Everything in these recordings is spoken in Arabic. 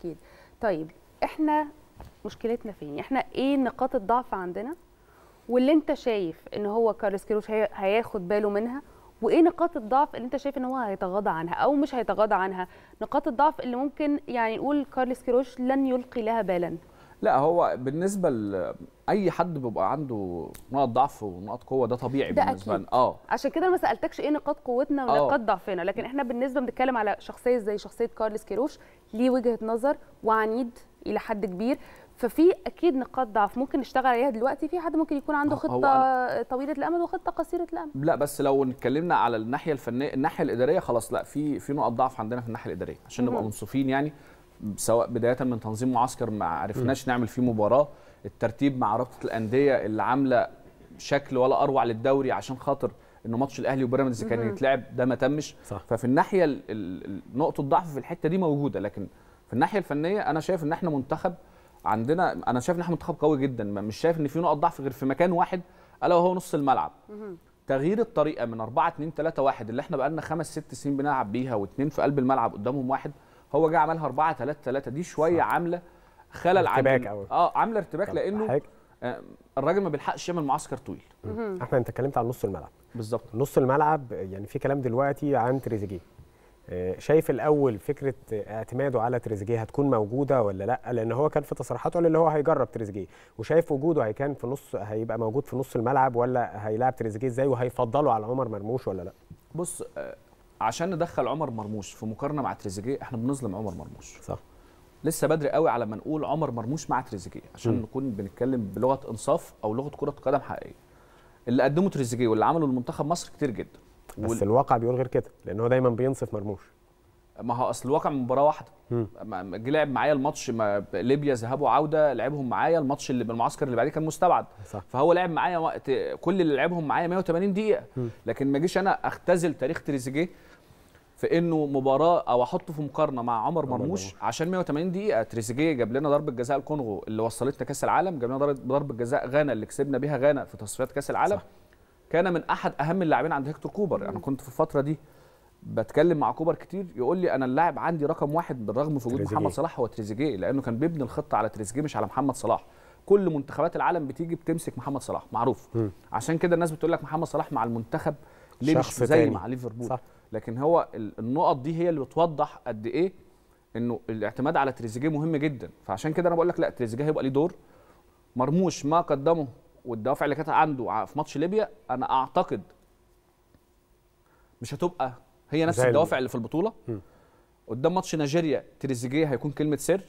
أكيد. طيب إحنا مشكلتنا فين؟ إحنا إيه نقاط الضعف عندنا؟ واللي أنت شايف إن هو كارلس كيروش هي- هياخد باله منها؟ وإيه نقاط الضعف اللي أنت شايف إن هو هيتغاضى عنها أو مش هيتغاضى عنها؟ نقاط الضعف اللي ممكن يعني نقول كارلس كيروش لن يلقي لها بالا. لا هو بالنسبة لاي حد بيبقى عنده نقط ضعف ونقط قوة ده طبيعي ده بالنسبة. لنا آه. عشان كده ما سألتكش إيه نقاط قوتنا آه. ونقاط ضعفنا لكن إحنا بالنسبة بنتكلم على شخصية زي شخصية كارلس كيروش ليه وجهة نظر وعنيد إلى حد كبير. ففي أكيد نقاط ضعف ممكن نشتغل عليها دلوقتي. في حد ممكن يكون عنده خطة طويلة الأمد وخطة قصيرة الأمد. لا بس لو اتكلمنا على الناحية الفنية الناحية الإدارية خلاص لا في في نقط ضعف عندنا في الناحية الإدارية عشان نبقى. منصفين يعني سواء بداية من تنظيم معسكر ما عرفناش نعمل فيه مباراة. الترتيب مع رابطة الأندية اللي عاملة شكل ولا أروع للدوري عشان خاطر إنه ماتش الأهلي وبيراميدز كان. يتلعب ده ما تمش صح. ففي الناحية ال- ال- ال- نقطة الضعف في الحتة دي موجودة لكن في الناحية الفنية أنا شايف إن إحنا منتخب عندنا أنا شايف إن إحنا منتخب قوي جدا ما- مش شايف إن في نقط ضعف غير في مكان واحد ألا وهو نص الملعب تغيير الطريقة من 4 2 3 1 اللي إحنا بقالنا خمس ست سنين بنلعب بيها واثنين في قلب الملعب قدامهم واحد هو جه عملها 4 3 3 دي شوية عاملة خلل عند. آه عاملة ارتباك لأنه حاجة- الراجل ما بيلحقش يعمل معسكر طويل. احمد انت اتكلمت عن نص الملعب. بالظبط. نص الملعب يعني في كلام دلوقتي عن تريزيجيه. آه، شايف الأول فكرة اعتماده على تريزيجيه هتكون موجودة ولا لأ؟ لأن هو كان في تصريحاته قال اللي هو هيجرب تريزيجيه. وشايف وجوده هيكون في نص هيبقى موجود في نص الملعب ولا هيلاعب تريزيجيه إزاي وهيفضله على عمر مرموش ولا لأ؟ بص آه عشان ندخل عمر مرموش في مقارنة مع تريزيجيه إحنا بنظلم عمر مرموش. صح. لسه بدري قوي على ما نقول عمر مرموش مع تريزيجيه عشان مم. نكون بنتكلم بلغة انصاف أو لغة كرة قدم حقيقية. اللي قدمه تريزيجيه واللي عمله لمنتخب مصر كتير جدا. بس وال- الواقع بيقول غير كده لأن هو دايما بينصف مرموش. ما هو أصل الواقع من مباراة واحدة. جه لعب معايا الماتش ما ليبيا ذهاب وعودة لعبهم معايا الماتش اللي بالمعسكر اللي بعديه كان مستبعد. صح. فهو لعب معايا وقت كل اللي لعبهم معايا 180 دقيقة. مم. لكن ما جيش أنا أختزل تاريخ تريزيجيه في انه مباراه أو احطه في مقارنه مع عمر مرموش. عشان 180 دقيقه تريزيجيه جاب لنا ضربه جزاء الكونغو اللي وصلتنا كاس العالم جاب لنا ضربه جزاء غانا اللي كسبنا بيها غانا في تصفيات كاس العالم صح. كان من احد اهم اللاعبين عند هيكتور كوبر أنا كنت في الفترة دي بتكلم مع كوبر كتير يقول لي أنا اللاعب عندي رقم واحد بالرغم في وجود. محمد صلاح هو تريزيجيه لأنه كان بيبني الخطه على تريزيجيه مش على محمد صلاح كل منتخبات العالم بتيجي بتمسك محمد صلاح معروف مم. عشان كده الناس بتقول لك محمد صلاح مع المنتخب ليه مش زي تاني. مع ليفربول. صح. لكن هو ال- النقط دي هي اللي بتوضح قد إيه إنه الاعتماد على تريزيجيه مهم جدا. فعشان كده أنا بقول لك لا تريزيجيه هيبقى ليه دور. مرموش ما قدمه والدوافع اللي كانت عنده في ماتش ليبيا أنا أعتقد مش هتبقى هي نفس الدوافع اللي في البطولة. مم. قدام ماتش نيجيريا تريزيجيه هيكون كلمة سر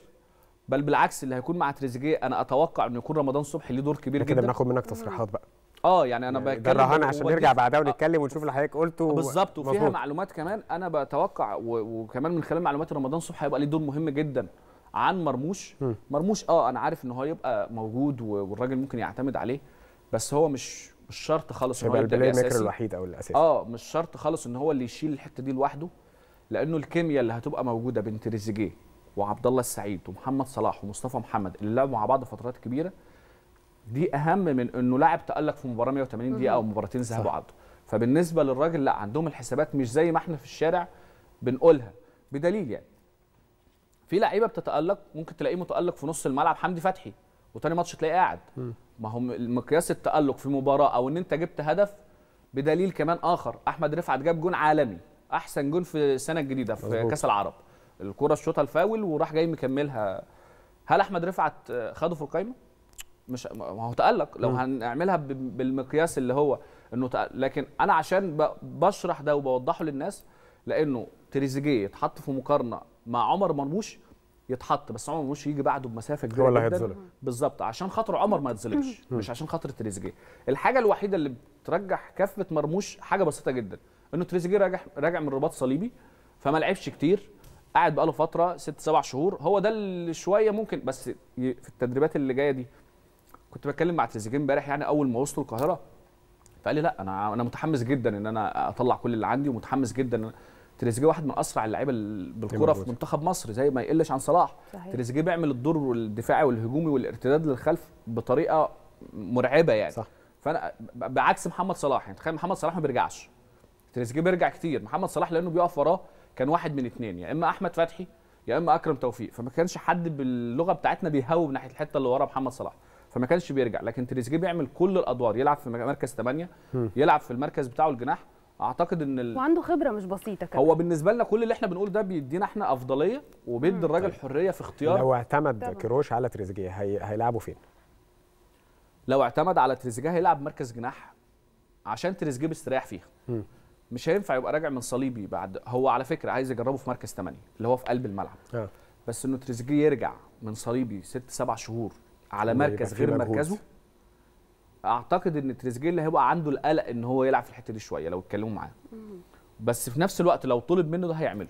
بل بالعكس اللي هيكون مع تريزيجيه أنا أتوقع إنه يكون رمضان صبحي ليه دور كبير إحنا كده جدا. بناخد منك تصريحات بقى. آه يعني أنا يعني بتكلم ده رهان عشان نرجع بعدها آه، ونتكلم ونشوف اللي حضرتك قلته بالظبط وفيها مظبوط. معلومات كمان أنا بتوقع وكمان من خلال معلومات رمضان صبحي هيبقى ليه دور مهم جدا عن مرموش مم. مرموش آه أنا عارف إن هو يبقى موجود والراجل ممكن يعتمد عليه بس هو مش مش شرط خالص إن هو يبدأ ال playmaker الوحيد أو الأساسي آه مش شرط خالص إن هو اللي يشيل الحتة دي لوحده لأنه الكيمياء اللي هتبقى موجودة بين تريزيجيه وعبد الله السعيد ومحمد صلاح ومصطفى محمد اللي لعبوا مع بعض فترات كبيرة دي أهم من إنه لاعب تألق في مباراة 180 دقيقة أو مباراتين ذهاب. وعودة. فبالنسبة للراجل لا عندهم الحسابات مش زي ما إحنا في الشارع بنقولها. بدليل يعني في لعيبة بتتألق ممكن تلاقيه متألق في نص الملعب حمدي فتحي وتاني ماتش تلاقيه قاعد. ما هو مقياس التألق في مباراه أو إن أنت جبت هدف بدليل كمان آخر أحمد رفعت جاب جون عالمي أحسن جون في السنة الجديدة في. كأس العرب. الكرة الشوطه الفاول وراح جاي مكملها. هل أحمد رفعت آه، خده في القايمة؟ مش ما هو تالق لو مم. هنعملها ب- بالمقياس اللي هو إنه تألق. لكن أنا عشان ب- بشرح ده وبوضحه للناس لأنه تريزيجيه يتحط في مقارنة مع عمر مرموش يتحط. بس عمر مرموش يجي بعده بمسافة كبيرة هو اللي جدا. هيتظلم. بالظبط عشان خاطر عمر ما يتظلمش. مش عشان خاطر تريزيجيه. الحاجة الوحيدة اللي بترجح كفة مرموش حاجة بسيطة جدا. إنه تريزيجيه راجع راجع من رباط صليبي فما لعبش كتير. قاعد بقاله فترة ست سبع شهور. هو ده اللي شوية ممكن بس في التدريبات اللي جاية دي كنت بتكلم مع تريزيجيه امبارح يعني أول ما وصلوا القاهرة فقال لي لا أنا أنا متحمس جدا إن أنا أطلع كل اللي عندي ومتحمس جدا تريزيجيه واحد من أسرع اللعيبة ال- بالكرة في. منتخب مصر زي ما يقلش عن صلاح صحيح. تريزيجيه بيعمل الدور الدفاعي والهجومي والارتداد للخلف بطريقة مرعبة يعني صح. فأنا بعكس محمد صلاح يعني تخيل محمد صلاح ما بيرجعش تريزيجيه بيرجع كتير محمد صلاح لأنه بيقف وراه كان واحد من اتنين يا إما أحمد فتحي يا إما أكرم توفيق فما كانش حد باللغة بتاعتنا بيهوب ناحية الحتة اللي ورا محمد صلاح فما كانش بيرجع. لكن تريزيجيه بيعمل كل الأدوار. يلعب في مركز 8 يلعب في المركز بتاعه الجناح. أعتقد إن ال... وعنده خبرة مش بسيطة كمان. هو بالنسبة لنا كل اللي إحنا بنقوله ده بيدينا إحنا أفضلية وبيدي الراجل حرية في اختيار. لو اعتمد طبعاً. كروش على تريزيجيه هي... هيلعبوا فين؟ لو اعتمد على تريزيجيه هيلعب مركز جناح عشان تريزيجيه بيستريح فيها. مم. مش هينفع يبقى راجع من صليبي بعد. هو على فكرة عايز يجربه في مركز 8 اللي هو في قلب الملعب. آه. بس إنه تريزيجيه يرجع من صليبي ست سبع شهور على مركز غير مجهود. مركزه. أعتقد إن تريزيجيه اللي هيبقى عنده القلق إن هو يلعب في الحتة دي شوية لو اتكلموا معاه. بس في نفس الوقت لو طلب منه ده هيعمله.